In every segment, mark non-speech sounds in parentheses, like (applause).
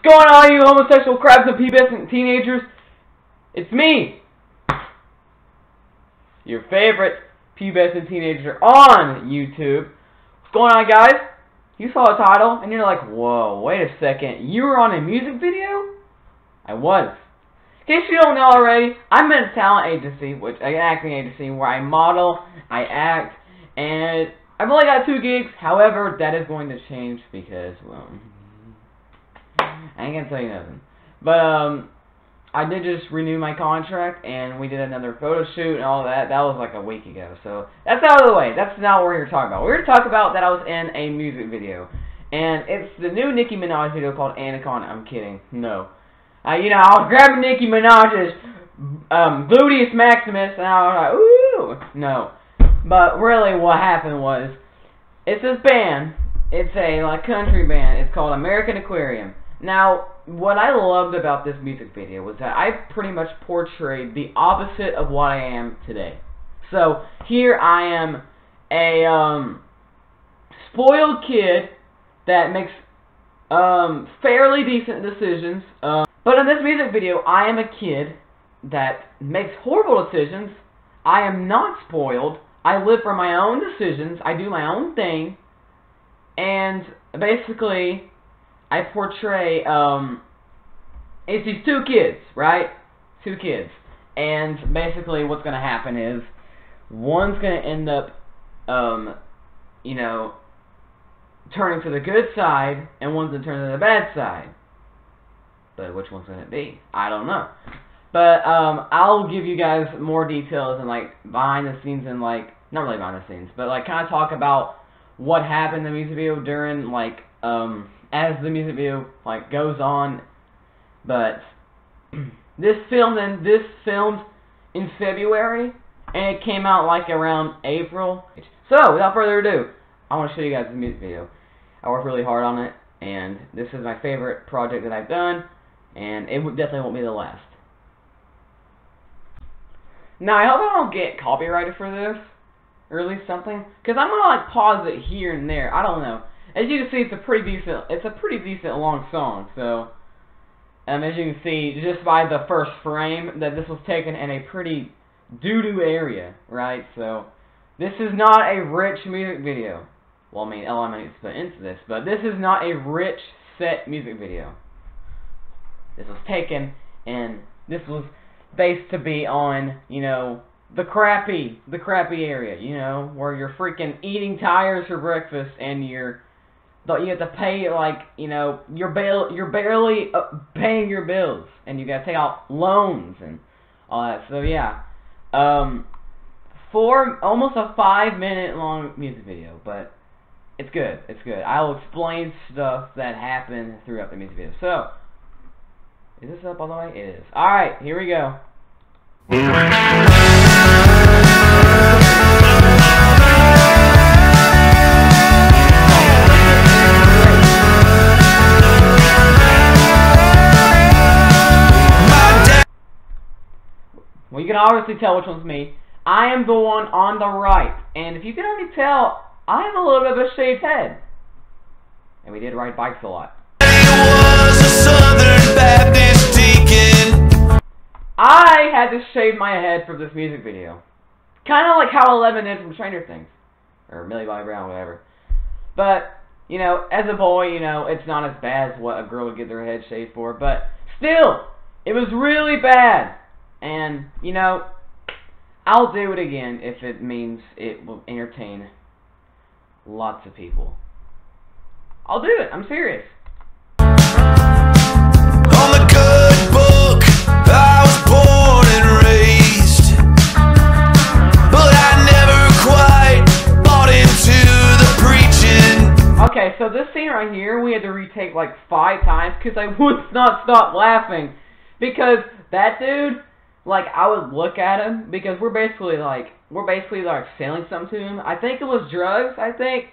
What's going on, you homosexual crabs and pubescent teenagers? It's me, your favorite pubescent teenager on YouTube. What's going on, guys? You saw the title, and you're like, whoa, wait a second. You were on a music video? I was. In case you don't know already, I'm in a talent agency, which an acting agency, where I model, I act, and I've only got two gigs. However, that is going to change because, well, I ain't gonna tell you nothing. But um, I did just renew my contract, and we did another photo shoot and all that. That was like a week ago, so that's out of the way. That's not what we're here to talk about. We're here to talk about that I was in a music video, and it's the new Nicki Minaj video called Anaconda. I'm kidding. No. Uh, you know, I was grabbing Nicki Minaj's um, gluteus maximus, and I was like, ooh, no. But really, what happened was, it's this band. It's a like country band. It's called American Aquarium. Now, what I loved about this music video was that I pretty much portrayed the opposite of what I am today. So, here I am a um, spoiled kid that makes um, fairly decent decisions. Um, but in this music video, I am a kid that makes horrible decisions. I am not spoiled. I live for my own decisions. I do my own thing. And basically, I portray um it's these two kids, right? Two kids. And basically what's gonna happen is one's gonna end up um you know turning to the good side and one's gonna turn to the bad side. But which one's gonna be? I don't know. But um I'll give you guys more details and like behind the scenes and like not really behind the scenes, but like kind of talk about what happened in the music video during like um as the music video like goes on. But (clears throat) this filmed and this filmed in February, and it came out like around April. So without further ado, I want to show you guys the music video. I worked really hard on it, and this is my favorite project that I've done, and it definitely won't be the last. Now I hope I don't get copyrighted for this, or at least something, because I'm gonna like pause it here and there. I don't know as you can see, it's a pretty decent, it's a pretty decent long song. So, um, as you can see, just by the first frame, that this was taken in a pretty doo-doo area, right? So, this is not a rich music video. Well, I mean, elements put into this, but this is not a rich set music video. This was taken, and this was based to be on, you know, the crappy, the crappy area, you know, where you're freaking eating tires for breakfast and you're you have to pay like you know you're bail you're barely uh, paying your bills and you got to take out loans and all that. So yeah, um, four almost a five minute long music video, but it's good. It's good. I'll explain stuff that happened throughout the music video. So is this up all the way? It is. All right, here we go. Can obviously tell which one's me. I am the one on the right. And if you can already tell, I have a little bit of a shaved head. And we did ride bikes a lot. I had to shave my head for this music video. Kind of like how Eleven did from Stranger Things. Or Millie Bobby Brown, whatever. But, you know, as a boy, you know, it's not as bad as what a girl would get their head shaved for. But, still, it was really bad. And, you know, I'll do it again if it means it will entertain lots of people. I'll do it. I'm serious. On the good book, I was born and raised. But I never quite bought into the preaching. Okay, so this scene right here, we had to retake like five times because I (laughs) would not stop laughing. Because that dude like I would look at him because we're basically like we're basically like selling something to him. I think it was drugs. I think,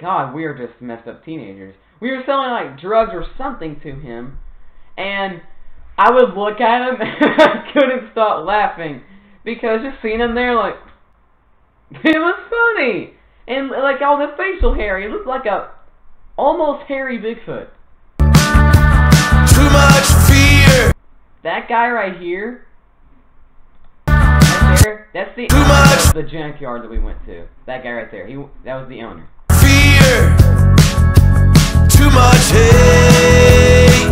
God, we are just messed up teenagers. We were selling like drugs or something to him, and I would look at him (laughs) and I couldn't stop laughing because just seeing him there, like (laughs) it was funny, and like all the facial hair, he looked like a almost hairy Bigfoot. Too much fear. That guy right here. There. That's the Too much. the junkyard that we went to. That guy right there. He that was the owner. fear, too much hate.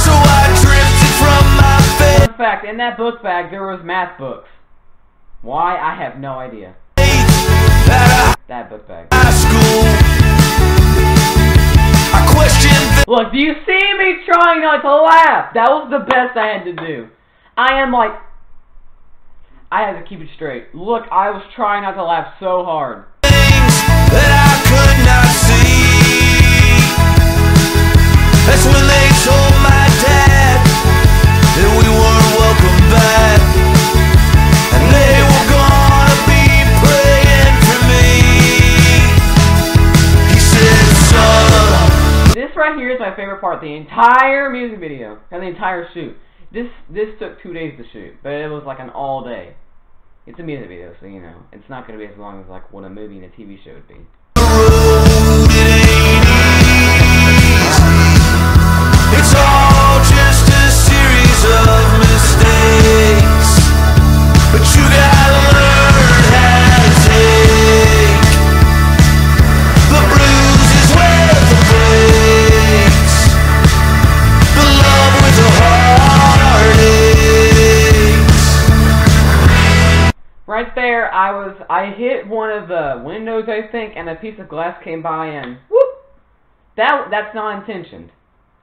So I drifted from my faith Fun fact: in that book bag there was math books. Why? I have no idea. at That book bag. high school. Look, do you see me trying not to laugh? That was the best I had to do. I am like, I had to keep it straight. Look, I was trying not to laugh so hard. things that I could not see. That's when they told my dad that we weren't welcome back. And they were gonna be praying for me. He said, son. This right here is my favorite part. The entire music video and the entire shoot. This this took two days to shoot, but it was like an all day. It's a music video, so you know it's not gonna be as long as like what a movie and a TV show would be. It's all just a series of mistakes. But you gotta Right there, I was I hit one of the windows, I think, and a piece of glass came by and whoop. That that's not intentioned.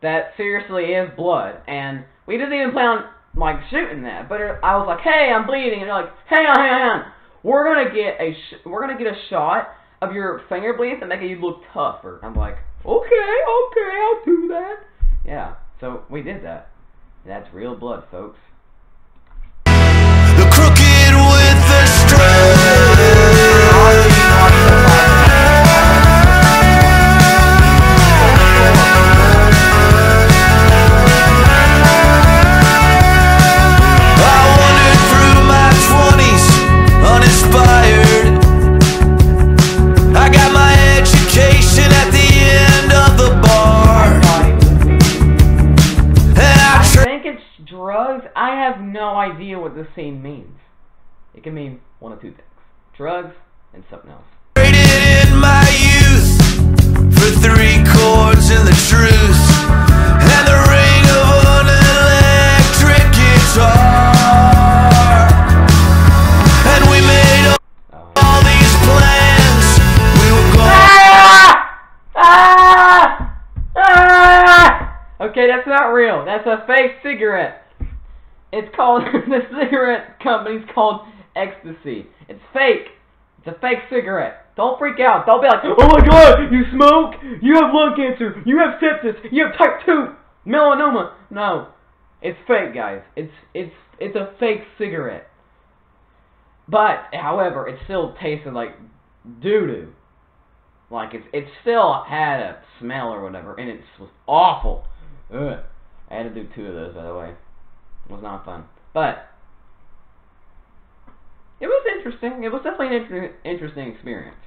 That seriously is blood, and we didn't even plan on like shooting that. But I was like, "Hey, I'm bleeding," and they're like, "Hang on, hang on. We're gonna get a we're gonna get a shot of your finger bleeds and make you look tougher." I'm like, "Okay, okay, I'll do that." Yeah, so we did that. That's real blood, folks. Drugs. I have no idea what this scene means. It can mean one of two things: drugs and something else. traded in my youth for three chords and the truth and the ring of an electric guitar. And we made Oh. all these plans. We were going. Ah! Ah! Ah! Okay, that's not real. That's a fake cigarette. It's called (laughs) the cigarette company's called Ecstasy. It's fake. It's a fake cigarette. Don't freak out. Don't be like, oh my god, you smoke, you have lung cancer, you have sepsis, you have type two melanoma. No, it's fake, guys. It's it's it's a fake cigarette. But however, it still tasted like doo doo. Like it's it still had a smell or whatever, and it was awful. Ugh. I had to do two of those, by the way. Was not fun, but it was interesting. It was definitely an inter- interesting experience.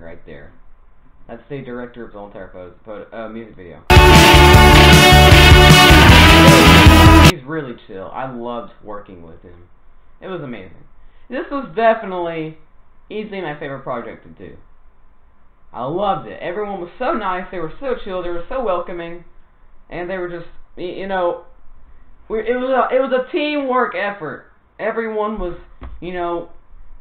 Right there. That's the director of the entire photo, uh, music video. He's really chill. I loved working with him. It was amazing. This was definitely easily my favorite project to do. I loved it. Everyone was so nice. They were so chill. They were so welcoming. and they were just, you know, it was a it was a teamwork effort. Everyone was, you know,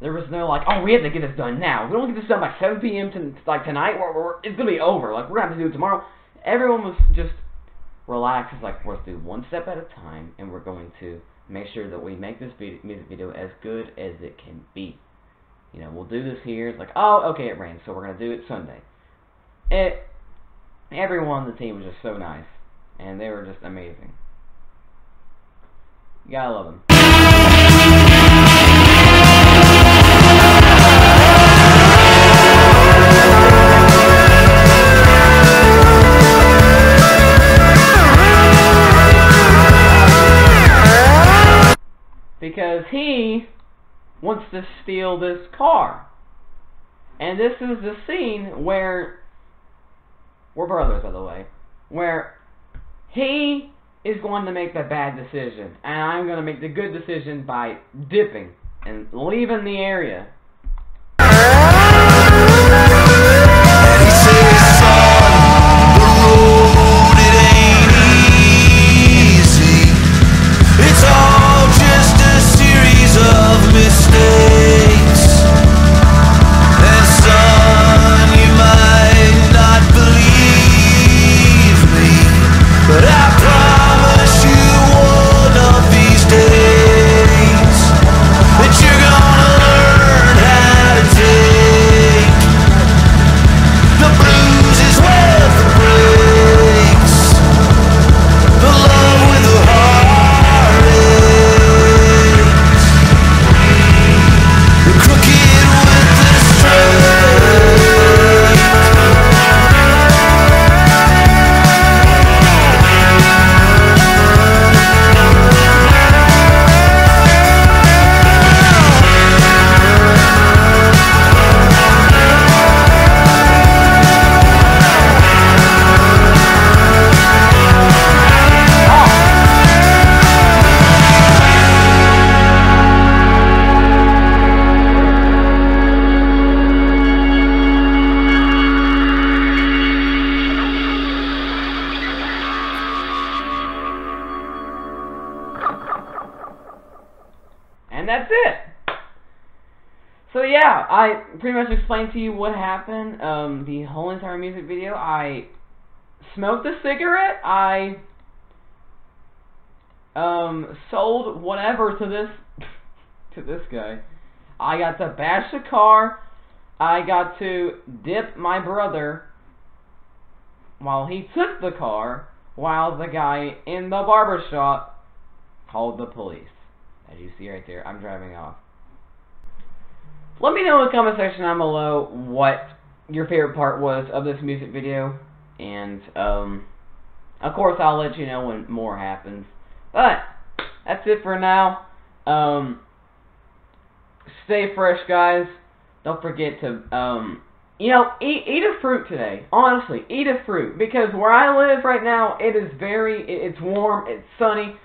there was no like, oh, we have to get this done now. We don't get this done by 7 p.m. to like tonight, we're, we're, it's gonna be over. Like we're gonna have to do it tomorrow. Everyone was just relaxed. It's like let's do one step at a time, and we're going to make sure that we make this vid- music video as good as it can be. You know, we'll do this here. It's like, oh, okay, it rains, so we're gonna do it Sunday. It. Everyone on the team was just so nice, and they were just amazing. You gotta love them. Because he wants to steal this car. And this is the scene where we're brothers, by the way, where he is going to make the bad decision, and I'm going to make the good decision by dipping and leaving the area. Of mistakes. Pretty much explained to you what happened. Um, the whole entire music video. I smoked a cigarette. I um sold whatever to this (laughs) to this guy. I got to bash the car. I got to dip my brother while he took the car while the guy in the barber shop called the police. As you see right there, I'm driving off. Let me know in the comment section down below what your favorite part was of this music video. And, um, of course, I'll let you know when more happens. But, that's it for now. Um, stay fresh, guys. Don't forget to, um, you know, eat, eat a fruit today. Honestly, eat a fruit. Because where I live right now, it is very, it, it's warm, it's sunny.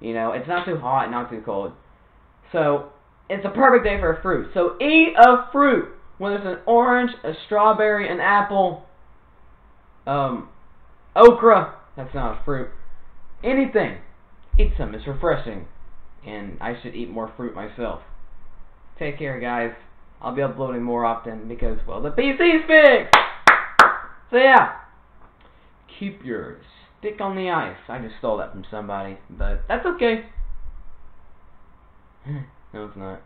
You know, it's not too hot, not too cold. So, it's a perfect day for a fruit. So, eat a fruit. Whether it's an orange, a strawberry, an apple, um, okra. That's not a fruit. Anything. Eat some. It's refreshing. And I should eat more fruit myself. Take care, guys. I'll be uploading more often because, well, the PC's fixed! So, yeah. Keep your stick on the ice. I just stole that from somebody, but that's okay. (laughs) no, it's not.